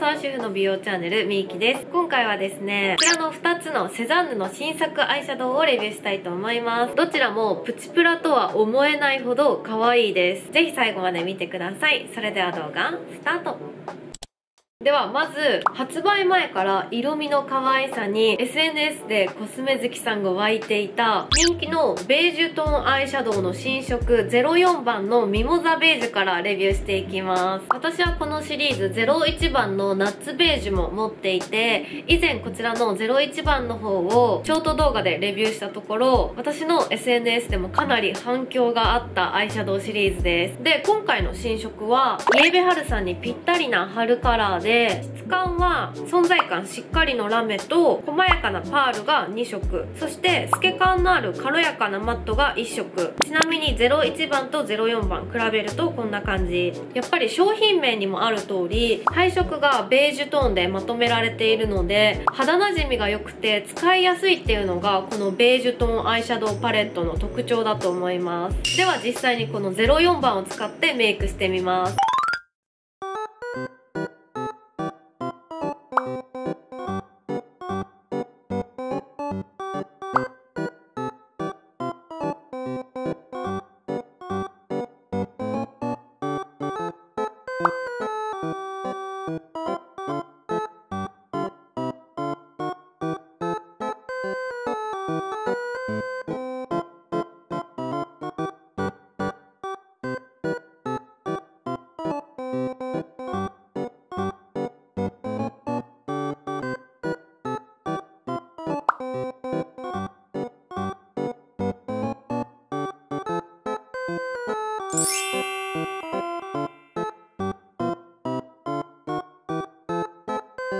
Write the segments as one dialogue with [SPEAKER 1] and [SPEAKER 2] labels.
[SPEAKER 1] 沢主婦の美容チャンネルみゆきです。今回はですねこちらの2つのセザンヌの新作アイシャドウをレビューしたいと思います。どちらもプチプラとは思えないほど可愛いです。ぜひ最後まで見てください。それでは動画スタート。ではまず発売前から色味の可愛さに SNS でコスメ好きさんが湧いていた人気のベージュトーンアイシャドウの新色04番のミモザベージュからレビューしていきます。私はこのシリーズ01番のナッツベージュも持っていて以前こちらの01番の方をショート動画でレビューしたところ私の SNS でもかなり反響があったアイシャドウシリーズです。で今回の新色はイエベ春さんにぴったりな春カラーでで質感は存在感しっかりのラメと細やかなパールが2色。そして透け感のある軽やかなマットが1色。ちなみに01番と04番比べるとこんな感じ。やっぱり商品名にもある通り配色がベージュトーンでまとめられているので肌なじみが良くて使いやすいっていうのがこのベージュトーンアイシャドウパレットの特徴だと思います。では実際にこの04番を使ってメイクしてみます。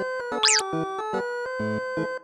[SPEAKER 1] 華やかさと可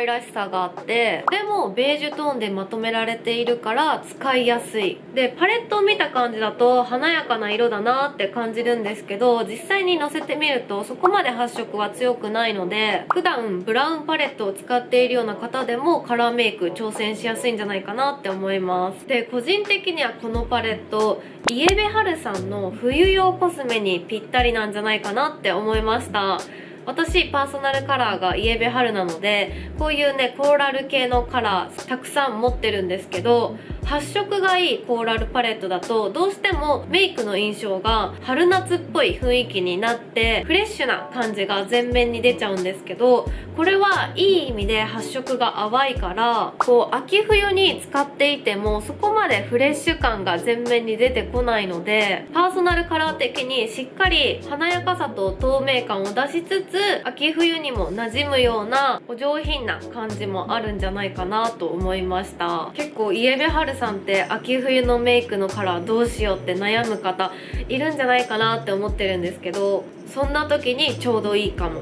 [SPEAKER 1] 愛らしさがあってでもベージュトーンでまとめられているから使いやすい。でパレットを見た感じだと華やかな色だなって感じるんですけど実際にのせてみるとそこまで発色は強くないので普段ブラウンパレットを使っているような方でもカラーメイク挑戦しやすいんじゃないかなって思います。で個人的にはこのパレットイエベハルさんの冬用コスメにぴったりなんじゃないかなって思いました。私パーソナルカラーがイエベハルなのでこういうねコーラル系のカラーたくさん持ってるんですけど発色がいいコーラルパレットだとどうしてもメイクの印象が春夏っぽい雰囲気になってフレッシュな感じが前面に出ちゃうんですけどこれはいい意味で発色が淡いからこう秋冬に使っていてもそこまでフレッシュ感が前面に出てこないのでパーソナルカラー的にしっかり華やかさと透明感を出しつつ秋冬にも馴染むようなお上品な感じもあるんじゃないかなと思いました。結構イエベハルさんって秋冬のメイクのカラーどうしようって悩む方いるんじゃないかなって思ってるんですけどそんな時にちょうどいいかも。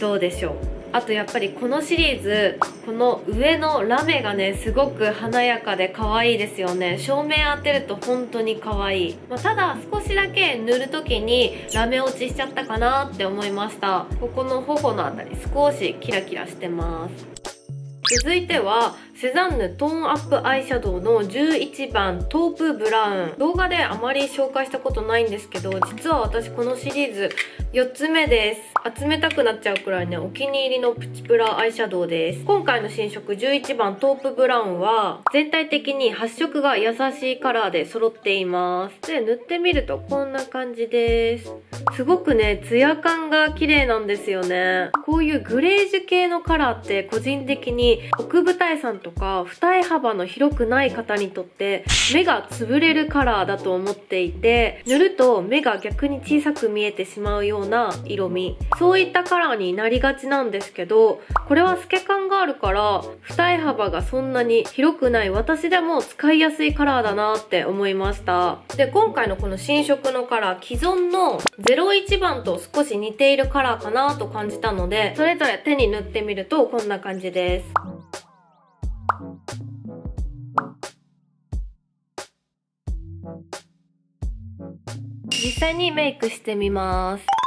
[SPEAKER 1] どうでしょう。あとやっぱりこのシリーズこの上のラメがねすごく華やかで可愛いですよね。照明当てると本当に可愛い、まあ、ただ少しだけ塗る時にラメ落ちしちゃったかなって思いました。ここの頬の辺り少しキラキラしてます。続いてはセザンヌトーンアップアイシャドウの11番トープブラウン。動画であまり紹介したことないんですけど実は私このシリーズ4つ目です。集めたくなっちゃうくらいねお気に入りのプチプラアイシャドウです。今回の新色11番トープブラウンは全体的に発色が優しいカラーで揃っています。で塗ってみるとこんな感じです。すごくねツヤ感が綺麗なんですよね。こういうグレージュ系のカラーって個人的に奥舞台さんととか二重幅の広くない方にとって目が潰れるカラーだと思っていて塗ると目が逆に小さく見えてしまうような色味。そういったカラーになりがちなんですけどこれは透け感があるから二重幅がそんなに広くない私でも使いやすいカラーだなって思いました。で今回のこの新色のカラー既存の01番と少し似ているカラーかなと感じたのでそれぞれ手に塗ってみるとこんな感じです。実際にメイクしてみます。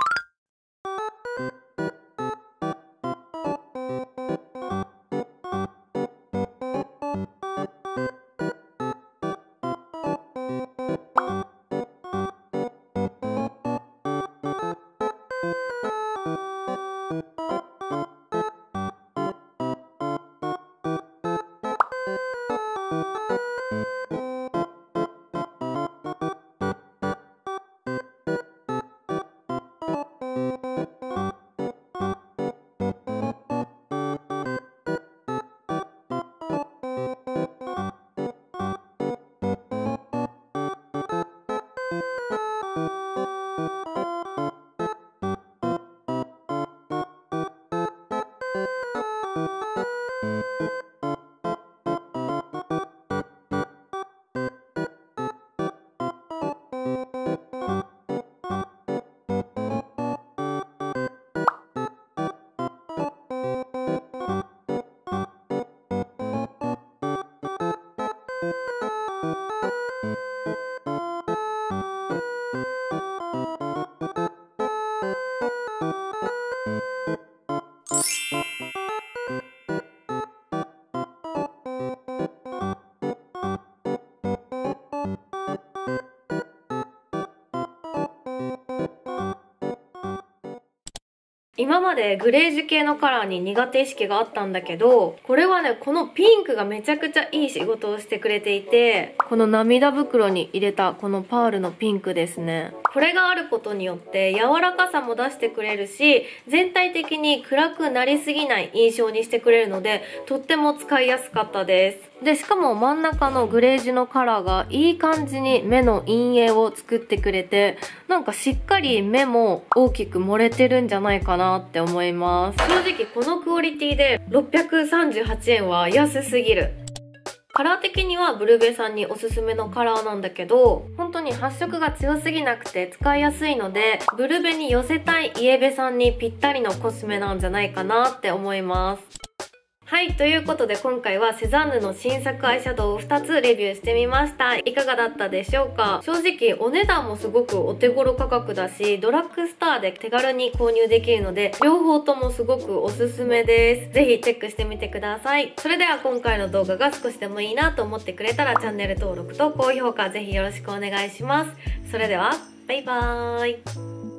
[SPEAKER 1] Thank you. Thank you. 今までグレージュ系のカラーに苦手意識があったんだけど、これはね、このピンクがめちゃくちゃいい仕事をしてくれていて、この涙袋に入れたこのパールのピンクですね。これがあることによって柔らかさも出してくれるし、全体的に暗くなりすぎない印象にしてくれるので、とっても使いやすかったです。で、しかも真ん中のグレージュのカラーがいい感じに目の陰影を作ってくれて、なんかしっかり目も大きく漏れてるんじゃないかななって思います。正直このクオリティで638円は安すぎる。カラー的にはブルベさんにおすすめのカラーなんだけど、本当に発色が強すぎなくて使いやすいので、ブルベに寄せたいイエベさんにぴったりのコスメなんじゃないかなって思います。はい、ということで今回はセザンヌの新作アイシャドウを2つレビューしてみました。いかがだったでしょうか？正直お値段もすごくお手頃価格だし、ドラッグストアで手軽に購入できるので、両方ともすごくおすすめです。ぜひチェックしてみてください。それでは今回の動画が少しでもいいなと思ってくれたらチャンネル登録と高評価ぜひよろしくお願いします。それでは、バイバーイ。